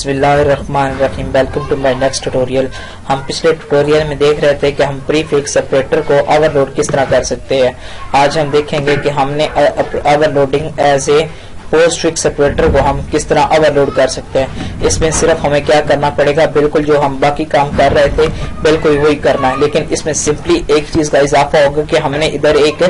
बिस्मिल्लाहिर्रहमानिर्रहीम। Welcome to my next tutorial हम पिछले ट्यूटोरियल में देख रहे थे कि हम प्रीफिक्स ऑपरेटर को ओवरलोड किस तरह कर सकते हैं। आज हम देखेंगे कि हमने overloading as a postfix separator को हम किस तरह ओवरलोड कर सकते हैं? इसमें सिर्फ़ हमें क्या करना पड़ेगा? बिल्कुल जो हम बाकी काम कर रहे थे, बिल्कुल वही करना है। लेकिन इसमें सिंपली एक चीज़ का इजाफा होगा कि हमने इधर एक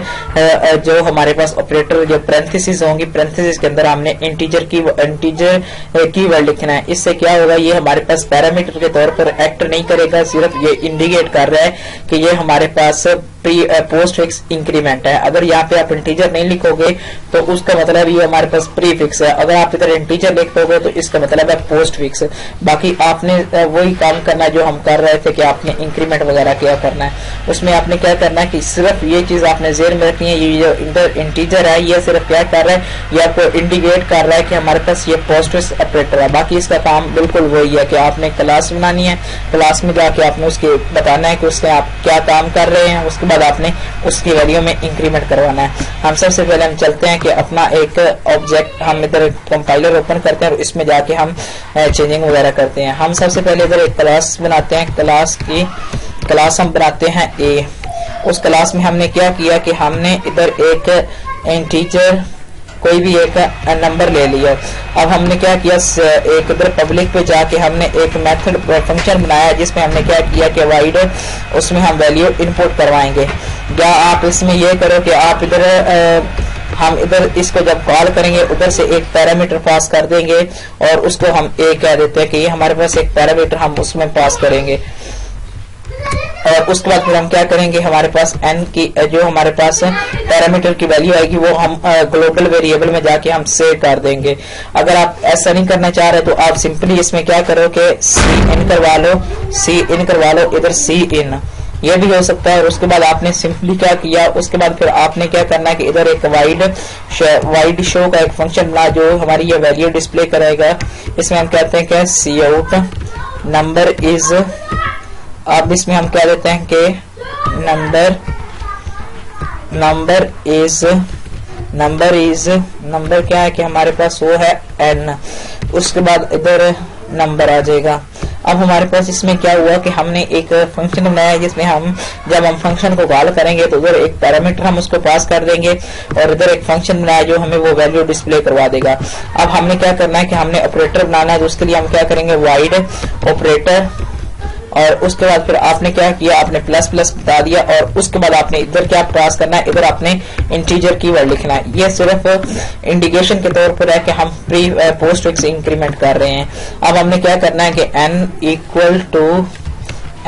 जो हमारे पास ऑपरेटर जो प्रेंथिस होंगी प्रेंथिस के अंदर हमने इंटीजर की इंटीजर की वर्ड लिखना है। इससे क्या होगा? ये हमारे पास पैरामीटर के तौर पर एक्ट नहीं करेगा। सिर्फ़ ये इंडिकेट कर रहा है कि ये हमारे पास पोस्ट फिक्स इंक्रीमेंट है। अगर यहाँ पे आप इंटीजर नहीं लिखोगे तो उसका मतलब ये हमारे पास प्री फिक्स है। अगर आप इधर इंटीजर लिख दोगे तो इसका मतलब है पोस्ट फिक्स बाकी आपने वही काम करना जो हम कर रहे थे कि आपने इंक्रीमेंट वगैरह क्या करना है। उसमें आपने क्या करना है कि सिर्फ़ ये चीज़ आपने जेर में रखनी है, ये जो इधर इंटीजर है, ये सिर्फ़ क्या कर रहा है, ये आपको इंडिकेट कर रहा है कि हमारे पास ये पोस्ट फिक्स ऑपरेटर है। बाकी इसका काम बिल्कुल वही है कि आपने क्लास बनानी है। क्लास में जाके आपने उसके, बताना है कि उसके आप क्या काम कर रहे हैं, उसके बाद आपने उसकी वैल्यू में इंक्रीमेंट करवाना है। हम सबसे पहले हम चलते हैं कि अपना एक ऑब्जेक्ट हम इधर कंपाइलर ओपन करते हैं और इसमें जाके हम चेंजिंग वगैरह करते हैं। हम सबसे पहले इधर एक क्लास बनाते हैं क्लास की क्लास हम बनाते हैं ए उस क्लास में हमने क्या किया कि हमने इधर एक इंटीजर कोई भी एक नंबर ले लिया। अब हमने क्या किया एक इधर पब्लिक पे जाके हमने एक मेथड फ़ंक्शन बनाया, जिसमें हमने क्या किया कि वाइड उसमें हम वैल्यू इनपुट करवाएँगे। या आप इसमें ये करो कि आप इधर हम इधर इसको जब कॉल करेंगे, उधर से एक पैरामीटर पास कर देंगे, और उसको हम ए कह देते हैं कि ये हमारे पास एक पैरामीटर हम उसमें पास करेंगे। उसके बाद फिर हम क्या करेंगे, हमारे पास एन की, जो हमारे पास पैरामीटर की वैल्यू आएगी, वो हम ग्लोबल वेरिएबल में जाके हम सेव कर देंगे। अगर आप ऐसा नहीं करना चाह रहे तो आप सिंपली इसमें क्या करो कि सी इन करवा लो सी इन करवा लो, इधर सी इन ये भी हो सकता है उसके बाद आपने सिंपली क्या किया, उसके बाद फिर आपने क्या करना है कि इधर एक वाइड वाइड शो का एक फ़ंक्शन बना, जो हमारी ये वैल्यू डिस्प्ले करेगा। इसमें हम कहते हैं कि सी आउट नंबर इज़ अब इसमें हम क्या देते हैं कि number number is number is number क्या है कि हमारे पास वो है एन उसके बाद इधर नंबर आ जाएगा। अब हमारे पास इसमें क्या हुआ कि हमने एक फ़ंक्शन बनाया जिसमें हम, जब हम फ़ंक्शन को कॉल करेंगे तो उधर एक पैरामीटर हम उसको पास कर देंगे और इधर एक फ़ंक्शन बनाया जो हमें वो वैल्यू डिस्प्ले करवा देगा। अब हमने क्या करना है कि हमने ऑपरेटर बनाना है तो उसके लिए हम क्या करेंगे वाइड ऑपरेटर और उसके बाद फिर आपने क्या किया? आपने प्लस प्लस बता दिया और उसके बाद आपने इधर क्या क्रॉस करना है? इधर आपने इंटीजर की वर्ड लिखना है। ये सिर्फ़ इंडिकेशन के तौर पर है कि हम प्री पोस्ट फिक्स इंक्रीमेंट कर रहे हैं। अब हमने क्या करना है कि N equal to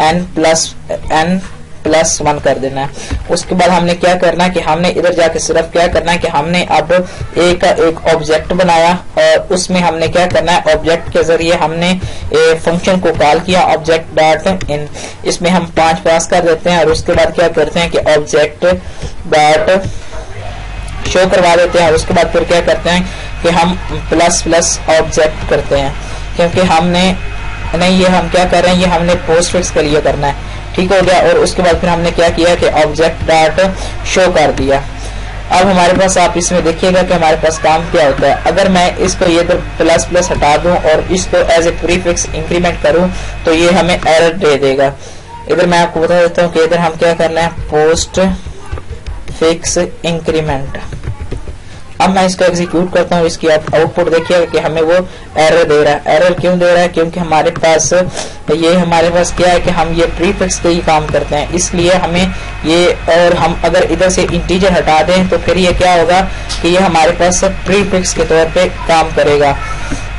N plus N plus one कर देना है। उसके बाद हमने क्या करना है कि हमने इधर जाके सिर्फ़ क्या करना है कि हमने अब एक एक ऑब्जेक्ट बनाया और उसमें हमने क्या करना है ऑब्जेक्ट के ज़रिए हमने फ़ंक्शन को कॉल किया ऑब्जेक्ट डॉट इन इसमें हम पाँच पास कर देते हैं और उसके बाद क्या करते हैं कि ऑब्जेक्ट डॉट शो करवा देते हैं और उसके बाद फिर क्या करते हैं कि हम प्लस प्लस ऑब्जेक्ट करते हैं। क्योंकि हमने, नहीं, ये हम क्या कर रहे हैं, ये हमने पोस्ट फिक्स के लिए करना है। ठीक हो गया और उसके बाद फिर हमने क्या किया कि ऑब्जेक्ट डॉट शो कर दिया। अब हमारे पास आप इसमें देखिएगा कि हमारे पास काम क्या होता है। अगर मैं इसको ये तो प्लस प्लस हटा दूँ और इसको एज ए प्रीफिक्स इंक्रीमेंट करूँ तो ये हमें एरर दे देगा। इधर मैं आपको बता देता हूँ कि इधर हम क्या करना है पोस्ट फिक्स इंक्रीमेंट अब मैं इसको एग्जीक्यूट करता हूँ, इसकी आउटपुट देखिएगा कि हमें वो एरर दे रहा है। एरर क्यों दे रहा है? क्योंकि हमारे पास, ये हमारे पास क्या है कि हम ये प्रीफिक्स के ही काम करते हैं। इसलिए हमें ये और हम अगर इधर से इंटीजर हटा दें तो फिर ये क्या होगा कि ये हमारे पास प्रीफिक्स के तौर पर काम करेगा।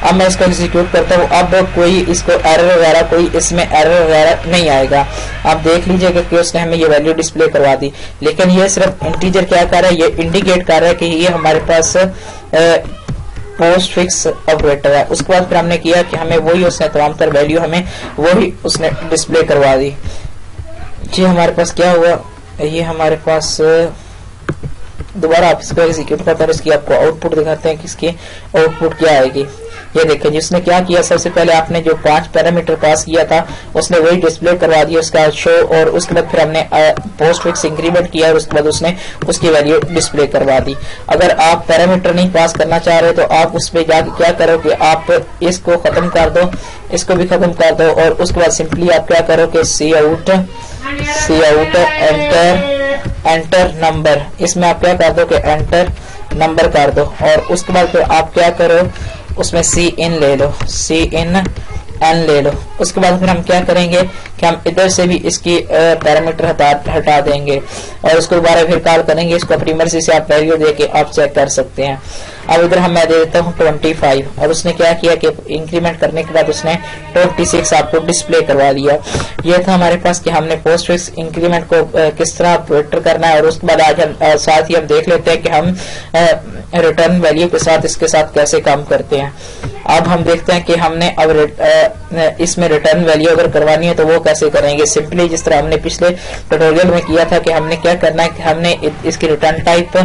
अब मैं इसको एग्जीक्यूट करता हूँ। अब कोई इसको एरर वगैरह, कोई इसमें एरर वगैरह नहीं आएगा। आप देख लीजिएगा कि उसने हमें ये वैल्यू डिस्प्ले करवा दी। लेकिन ये सिर्फ़ इंटीजर क्या कर रहा है? ये इंडिकेट कर रहा है कि ये हमारे पास पोस्ट फिक्स ऑपरेटर है। उसके बाद फिर हमने किया कि हमें वही उसने तमाम तर वैल्यू हमें वही उसने डिस्प्ले करवा दी। जी, हमारे पास क्या हुआ? ये हमारे पास दोबारा आप इसको एग्जीक्यूट करते हैं इसकी आपको आउटपुट दिखाते हैं कि इसकी आउटपुट क्या आएगी। ये देखें जिसने क्या किया, सबसे पहले आपने जो पाँच पैरामीटर पास किया था, उसने वही डिस्प्ले करवा दिया उसका शो और उसके बाद फिर हमने पोस्ट फिक्स इंक्रीमेंट किया, और उसके बाद उसने उसकी वैल्यू डिस्प्ले करवा दी। अगर आप पैरामीटर नहीं पास करना चाह रहे तो आप उस पर जाके क्या करो कि आप इसको खत्म कर दो, इसको भी खत्म कर दो, और उसके बाद सिंपली आप क्या करो कि cout cout enter enter number इसमें आप क्या कर दो कि एंटर नंबर कर दो, और उसके बाद फिर आप क्या करो उसमें सी इन ले लो। सी इन एन ले लो। उसके बाद फिर हम क्या करेंगे कि हम इधर से भी इसकी पैरामीटर हटा हटा देंगे और उसको दोबारा फिर कॉल करेंगे। इसको अपनी मर्ज़ी से आप वैल्यू दे के आप चेक कर सकते हैं। अब इधर हम मैं दे देता हूँ ट्वेंटी फाइव और उसने क्या किया कि इंक्रीमेंट करने के बाद उसने ट्वेंटी सिक्स आपको डिस्प्ले करवा दिया। ये था हमारे पास कि हमने पोस्ट फिक्स इंक्रीमेंट को किस तरह ऑपरेटर करना है और उसके बाद आज हम साथ ही हम देख लेते हैं कि हम रिटर्न वैल्यू के साथ इसके साथ कैसे काम करते हैं। अब हम देखते हैं कि हमने अब इसमें रिटर्न वैल्यू अगर करवानी है तो वो कैसे करेंगे? सिंपली जिस तरह हमने पिछले ट्यूटोरियल में किया था कि हमने क्या करना है कि हमने इसकी रिटर्न टाइप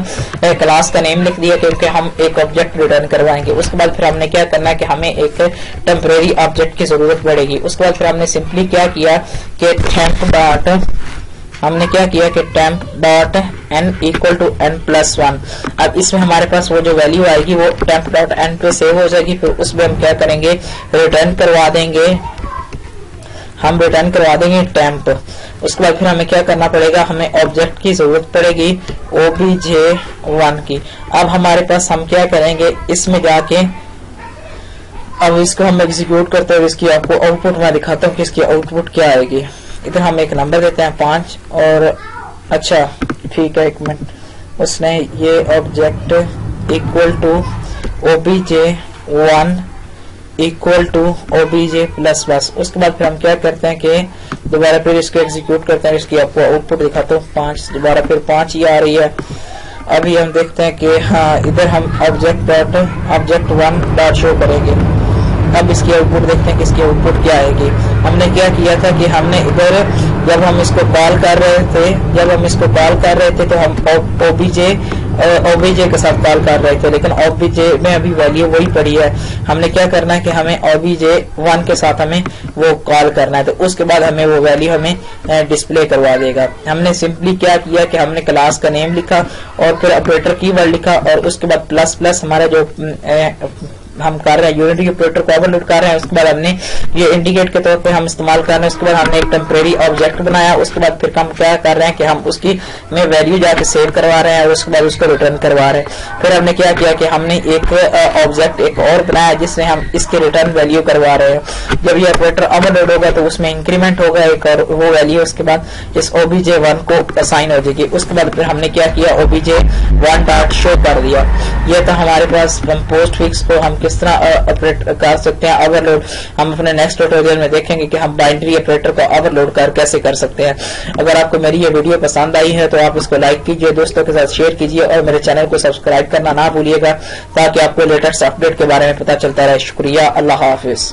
क्लास का नेम लिख दिया क्योंकि हम एक ऑब्जेक्ट रिटर्न करवाएँगे। उसके बाद फिर हमने क्या करना है कि हमें एक टेम्परेरी ऑब्जेक्ट की ज़रूरत पड़ेगी। उसके बाद फिर हमने सिंपली क्या किया कि टेम्प डॉट हमने क्या किया कि temp dot N equal to N plus one अब इसमें हमारे पास वो जो वैल्यू आएगी, वो टेम्प डॉट एन पे सेव हो जाएगी, फिर उसमें हम क्या करेंगे? रिटर्न करवा देंगे। हम रिटर्न करवा देंगे टेम्प उसके बाद फिर हमें क्या करना पड़ेगा? हमें ऑब्जेक्ट की ज़रूरत पड़ेगी ओ बी जे वन की। अब हमारे पास हम क्या करेंगे? इसमें जाके, अब इसको हम एग्जीक्यूट करते हुए इसकी आपको आउटपुट मैं दिखाता हूँ कि इसकी आउटपुट क्या आएगी। इधर हम एक नंबर देते हैं, पाँच, और अच्छा ठीक है, एक मिनट। उसने ये object equal to OBJ one equal to OBJ plus plus उसके बाद फिर हम क्या करते हैं कि दोबारा फिर इसको एग्जीक्यूट करते हैं, इसकी आपको आउटपुट दिखाता हूँ, पाँच। दोबारा फिर पाँच ही आ रही है। अभी हम देखते हैं कि हाँ इधर हम object dot object one dot show करेंगे। अब इसकी आउटपुट देखते हैं कि इसकी आउटपुट क्या आएगी हमने क्या किया था कि हमने इधर जब हम इसको कॉल कर रहे थे, जब हम इसको कॉल कर रहे थे तो हम ओबीजे ओबीजे के साथ कॉल कर रहे थे, लेकिन ओबीजे में अभी वैल्यू वही पड़ी है। हमने क्या करना है कि हमें ओबीजे वन के साथ हमें वो कॉल करना है तो उसके बाद हमें वो वैल्यू हमें डिस्प्ले करवा देगा। हमने सिंपली क्या किया कि हमने क्लास का नेम लिखा और फिर ऑपरेटर की लिखा और उसके बाद प्लस प्लस हमारा जो हम कर रहे हैं यूनिटी ऑपरेटर को ओवरलोड कर रहे हैं, उसके बाद हमने ये इंडिकेट के तौर पे हम इस्तेमाल कर रहे हैं, उसके बाद हमने एक टेम्परेरी ऑब्जेक्ट बनाया, उसके बाद फिर हम क्या कर रहे हैं कि हम उसकी में वैल्यू जाके सेव करवा रहे हैं और उसके बाद उसको रिटर्न करवा रहे हैं। फिर हमने क्या किया कि हमने एक ऑब्जेक्ट एक और बनाया जिससे हम इसके रिटर्न वैल्यू करवा रहे हैं। जब ये ऑपरेटर ओवरलोड होगा तो उसमें इंक्रीमेंट होगा एक और वो वैल्यू उसके बाद इस ओबीजे वन को असाइन हो जाएगी। उसके बाद फिर हमने क्या किया? ओबीजे वन डॉट शो कर दिया। ये तो हमारे पास पोस्ट फिक्स को हम किस तरह ऑपरेट कर सकते हैं ओवरलोड हम अपने नेक्स्ट ट्यूटोरियल में देखेंगे कि हम बाइंड्री ऑपरेटर को ओवरलोड कर कैसे कर सकते हैं। अगर आपको मेरी ये वीडियो पसंद आई है तो आप इसको लाइक कीजिए, दोस्तों के साथ शेयर कीजिए, और मेरे चैनल को सब्सक्राइब करना ना भूलिएगा, ताकि आपको लेटेस्ट अपडेट के बारे में पता चलता रहे। शुक्रिया, अल्लाह हाफिज।